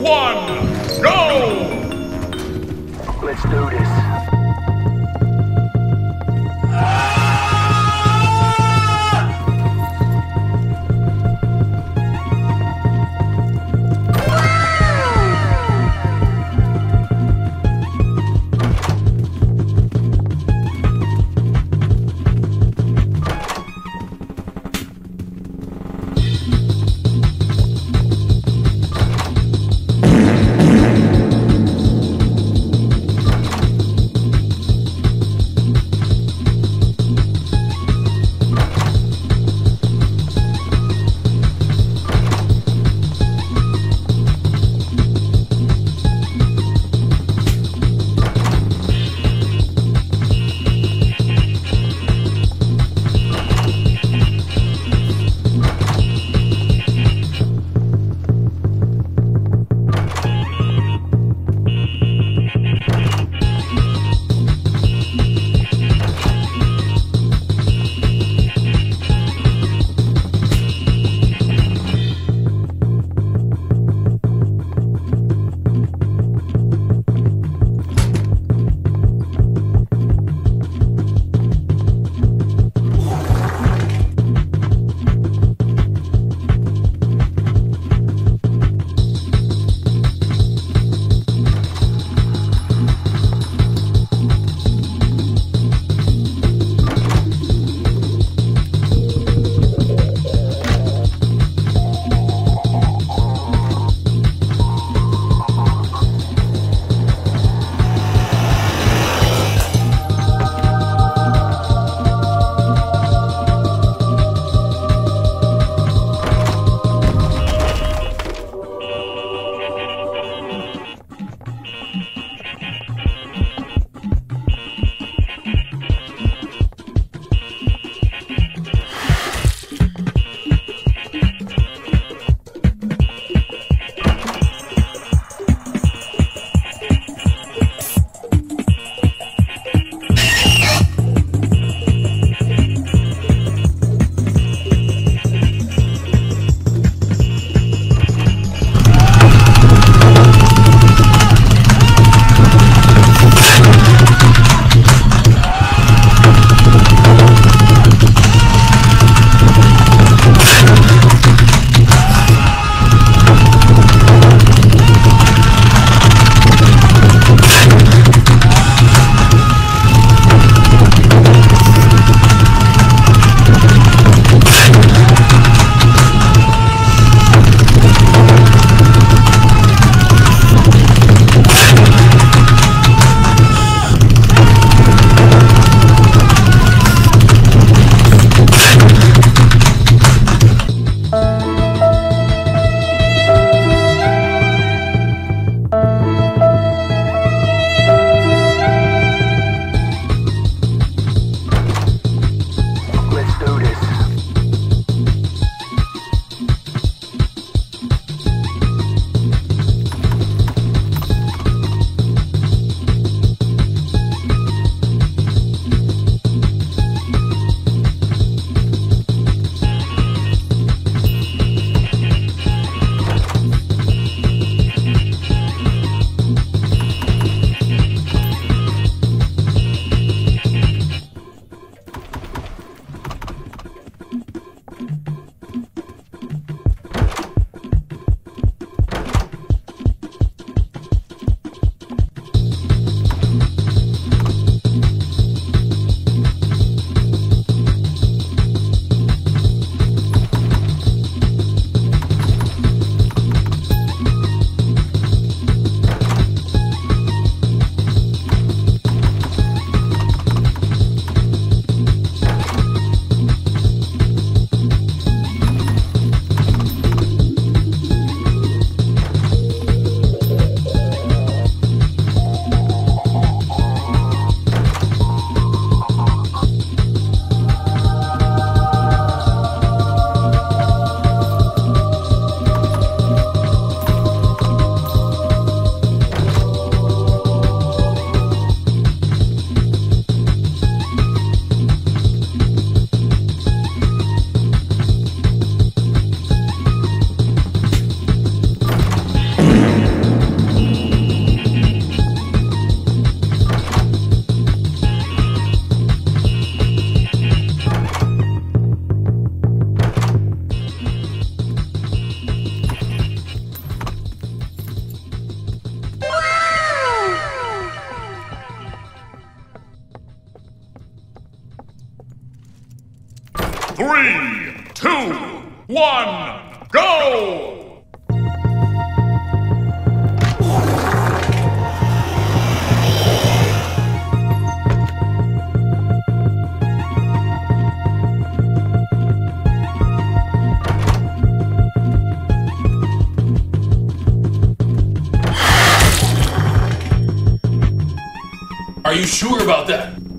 one, go! Let's do this. Three, two, one, go! Are you sure about that?